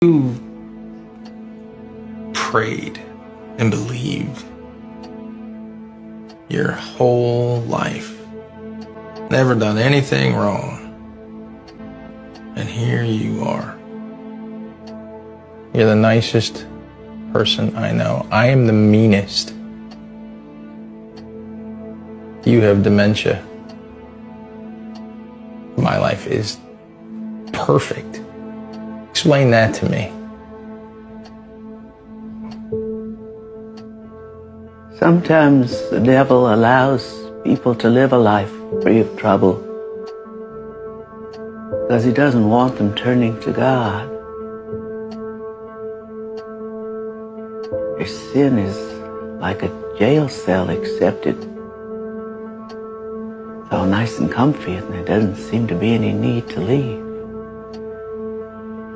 you prayed and believed your whole life, never done anything wrong, and here you are. You're the nicest person I know. I am the meanest. You have dementia. My life is perfect. Explain that to me. Sometimes the devil allows people to live a life free of trouble because he doesn't want them turning to God. Your sin is like a jail cell, except it's all nice and comfy and there doesn't seem to be any need to leave.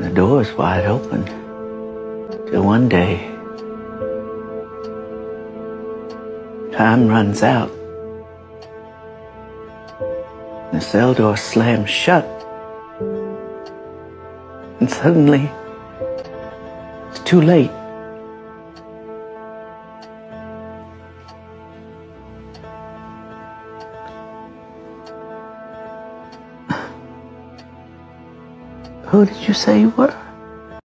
The door is wide open till one day time runs out. The cell door slams shut. And suddenly, it's too late. Who did you say you were?